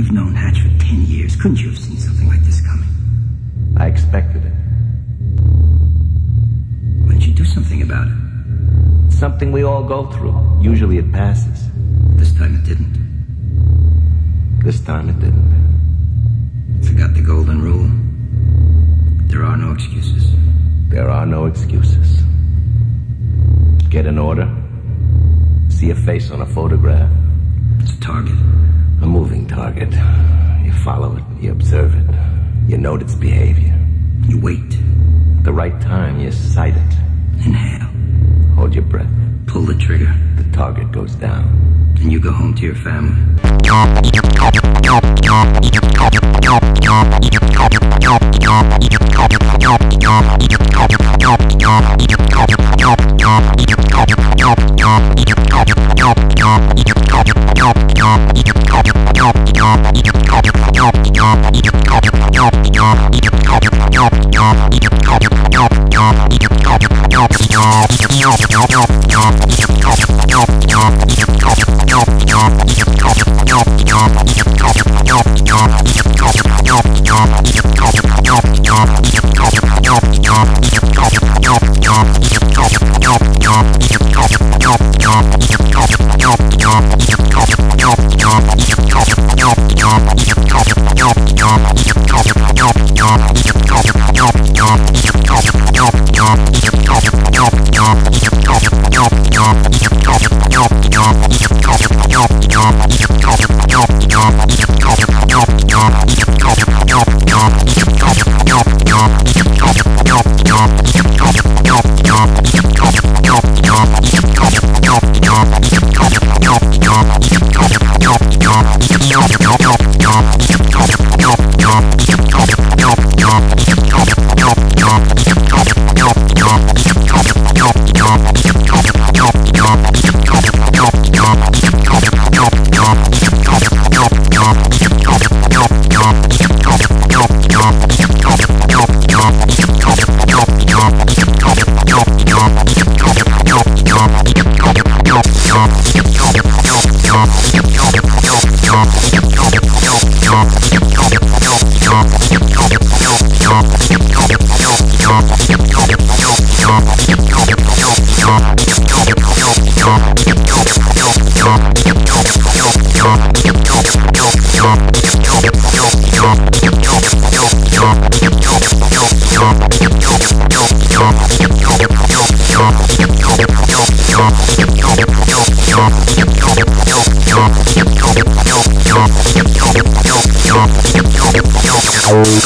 You've known Hatch for ten years. Couldn't you have seen something like this coming? I expected it. Why didn't you do something about it? Something we all go through. Usually it passes. This time it didn't. This time it didn't. Forgot the golden rule. There are no excuses. There are no excuses. Get an order. See a face on a photograph. Sight it. Inhale. Hold your breath. Pull the trigger. The target goes down. And you go home to your family. Yeah.